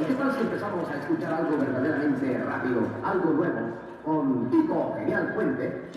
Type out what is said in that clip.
¿Y qué tal si empezamos a escuchar algo verdaderamente rápido, algo nuevo, con tico Genial Puente?